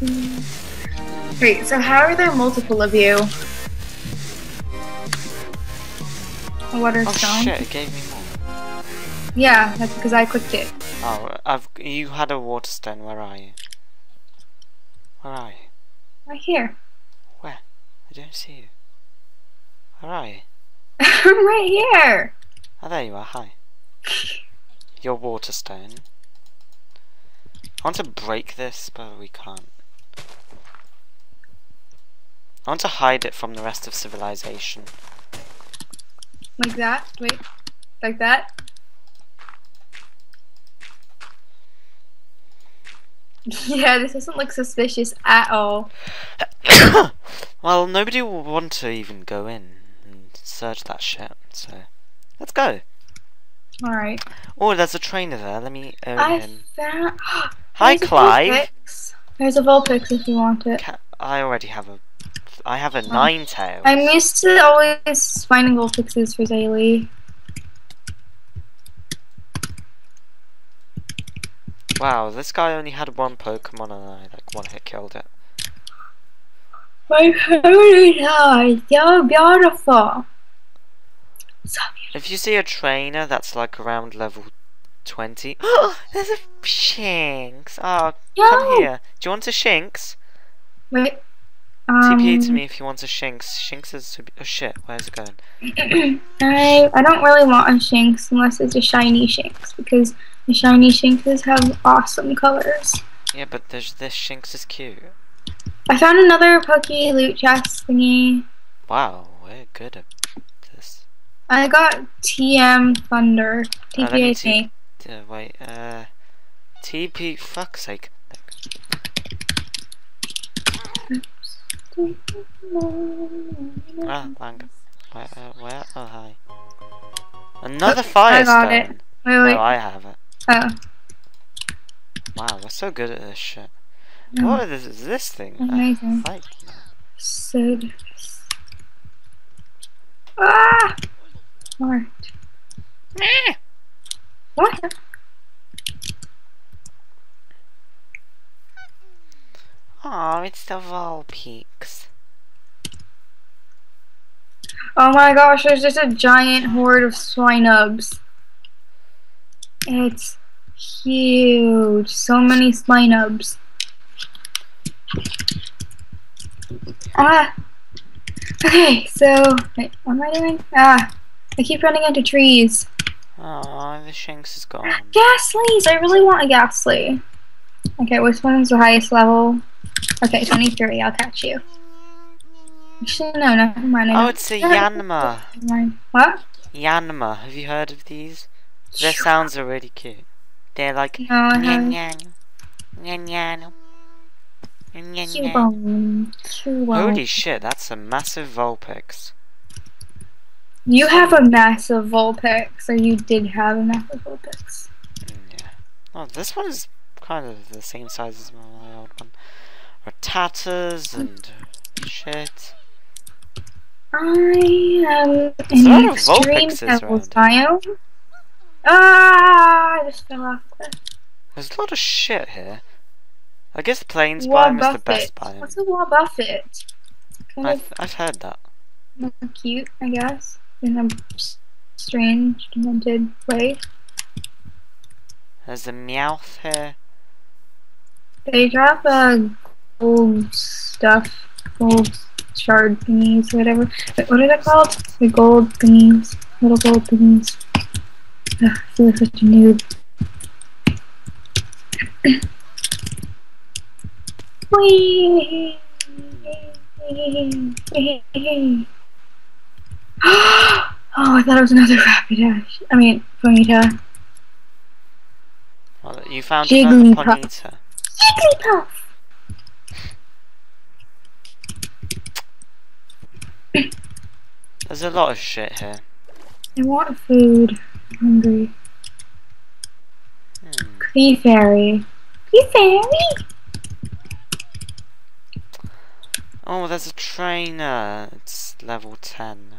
Wait, so how are there multiple of you? A water Oh stone? shit, it gave me more. Yeah, that's because I clicked it. Oh, I've you had a water stone. Where are you? Where are you? Right here. Where? I don't see you. Where are you? I'm right here. Oh, there you are. Hi. Your water stone. I want to break this, but we can't. I want to hide it from the rest of civilization. Like that. Wait. Like that. yeah, this doesn't look suspicious at all. well, nobody will want to even go in and search that shit, so let's go. Alright. Oh, there's a trainer there. Let me own I him. found. Hi, Clive. There's a Vulpix if you want it. Ca- I already have a. I have a Ninetales. I'm used to always finding Vulpixes for Zaylee. Wow, this guy only had one Pokemon and I like one hit killed it. My eyes, so beautiful. So If you see a trainer that's like around level 20. There's a Shinx! Oh, come here. Do you want a Shinx? Wait. Um, TP to me if you want a Shinx. Shinx is. Oh shit, where's it going? I I don't really want a Shinx unless it's a shiny Shinx because the shiny Shinxes have awesome colors. Yeah, but there's this Shinx is cute. I found another Pokey loot chest thingy. Wow, we're good at this. I got TM Thunder. TPA. Uh, wait, uh. TP. Fuck's sake. Ah, lang. Where, uh, where? Oh, hi. Another I Firestone! got it. Wait, wait. No, I have it. Oh. Wow, we're so good at this shit. no. What is this, is this thing? Amazing. So nice. Ah! Smart. What? Oh, it's the Vulpix. Oh my gosh, there's just a giant horde of Swinubs. It's huge. So many Swinubs. Ah! Okay, so. Wait, what am I doing? Ah! I keep running into trees. Oh, the Shinx is gone. Gastlies! I really want a Gastly. Okay, which one's the highest level? Okay, 23. I'll catch you. Actually, no, never mind. Oh, it's a Yanma. What? Yanma. Have you heard of these? Their sounds are really cute. They're like. No, Nyan nyan. Nyan nyan. Nyan nyan. Holy shit, that's a massive Vulpix. You have a massive Vulpix, or you did have a massive Vulpix. Yeah. Oh, this one is kind of the same size as my one. Rattatas and shit. I am a in lot of extreme Vulpixes biome. Ah! I just fell off the There's a lot of shit here. I guess the plains biome is the best biome. What's a Wobbuffet? Kind I've, I've heard that. cute, I guess, in a strange, demented way. There's a Meowth here. They drop uh, gold stuff, gold shard thingies, whatever. Wait, What are they called? The gold thingies, little gold thingies. Ugh, I feel like such a noob. Oh, I thought it was another Rapidash. I mean, Ponyta. Well, you found another Jigglypuff. Ponyta. Jigglypuff! There's a lot of shit here. I want food. I'm hungry. Hmm. Fairy. Clefairy? Oh, there's a trainer. It's level 10.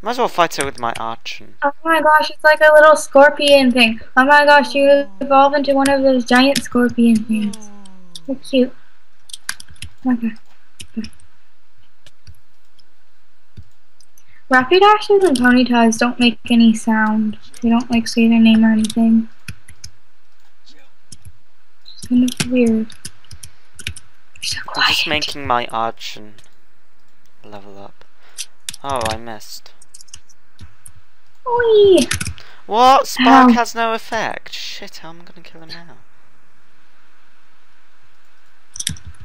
Might as well fight it with my Archon. Oh my gosh, it's like a little scorpion thing. Oh my gosh, you evolve into one of those giant scorpion things. So cute. Okay. Rapidashes and ponytails don't make any sound. They don't like say their name or anything. It's kind of weird. So I'm just making my arch and level up. Oh, I missed. Oi! What? Spark Ow. has no effect. Shit, how am I gonna kill him now?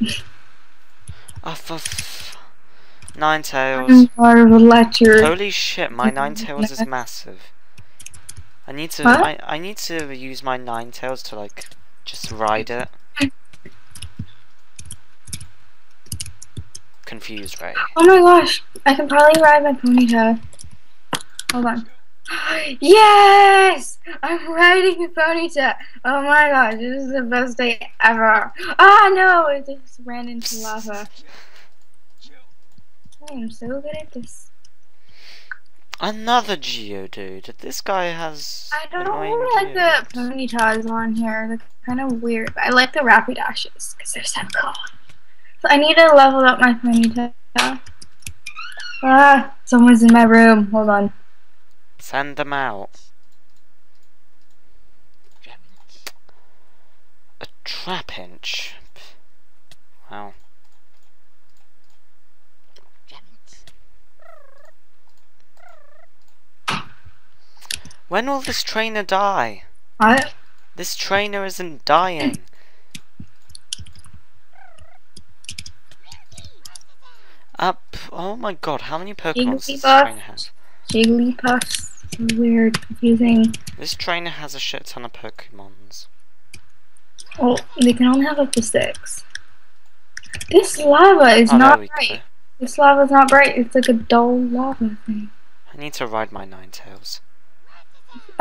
oh, for Ninetales. Part of letter. Holy shit, my Ninetales is massive. I need to. What? I, I need to use my Ninetales to like just ride it. Confused, right? Oh my gosh, I can probably ride my ponytail. Hold on. Yes! I'm riding a ponytail. Oh my gosh, this is the best day ever. Ah no, it just ran into lava. I am so good at this. Another Geodude. This guy has. I don't annoying like the Geodudes. ponytails on here. They're kind of weird. But I like the Rapidashes because they're so cool. So I need to level up my ponytail. Ah, someone's in my room. Hold on. Send them out. A Trapinch. Wow. When will this trainer die? What? This trainer isn't dying. Up. Oh my god, how many Pokemon does this trainer have? Jigglypuffs. Weird, confusing. This trainer has a shit ton of Pokemons. Oh, they can only have up to six. This lava is Oh, not bright. This lava is not bright. It's like a dull lava thing. I need to ride my Ninetales.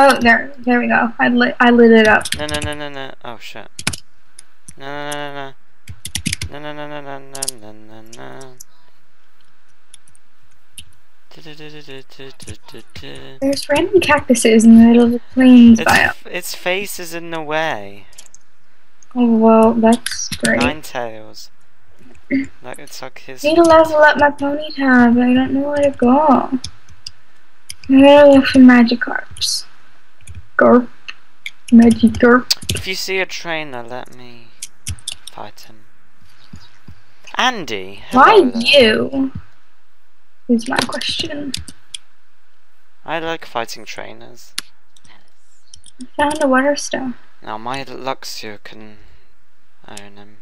Oh, there, there we go. I lit, I lit it up. No, no, no, no, no. Oh shit. No, no, no, no, no. No, no, no, no, no, no, no, no. There's random cactuses in the middle of the plains its, biome. Its face is in the way. Oh, well, that's great. Nine tails. like it's like his. I need to level up my ponytail, but I don't know where to go. I'm gonna look for Magikarps. Garp. Magikarp. If you see a trainer, let me fight him. Andy. Why there. you? Is my question. I like fighting trainers. I found a water stone. Now my Luxio can own him.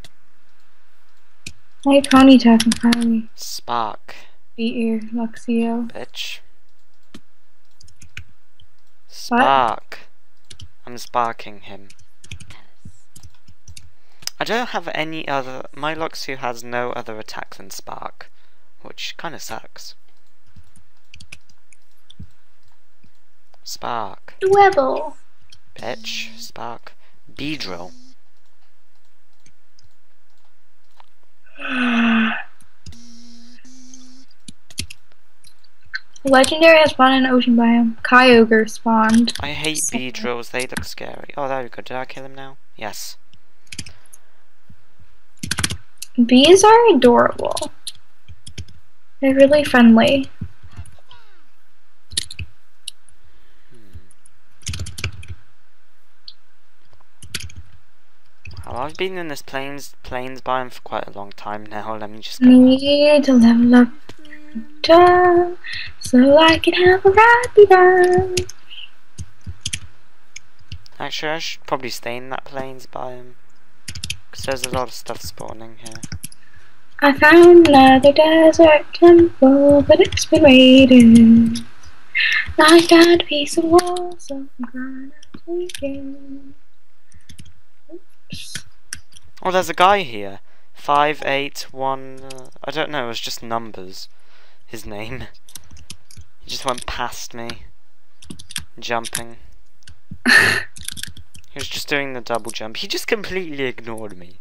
My ponytail can probably Spark, beat your Luxio. bitch. Spark. I'm sparking him. I don't have any other. My Luxio has no other attack than Spark, which kind of sucks. Spark, Dwebble. bitch. Spark. Beedrill. Legendary has spawned in an ocean biome. Kyogre spawned. I hate Second. Beedrills, they look scary. Oh, there we go. Did I kill him now? Yes. Bees are adorable. They're really friendly. Well, I've been in this plains plains biome for quite a long time now. Let me just go. Need to level up down so I can have a Rapidash. Actually, I should probably stay in that plains biome. Because there's a lot of stuff spawning here. I found another desert temple, but it's been raided. I got a piece of wall, so I'm gonna take it. Oops. Oh, there's a guy here. Five, eight, one. Uh, I don't know. It was just numbers. His name. He just went past me, jumping. he was just doing the double jump. He just completely ignored me.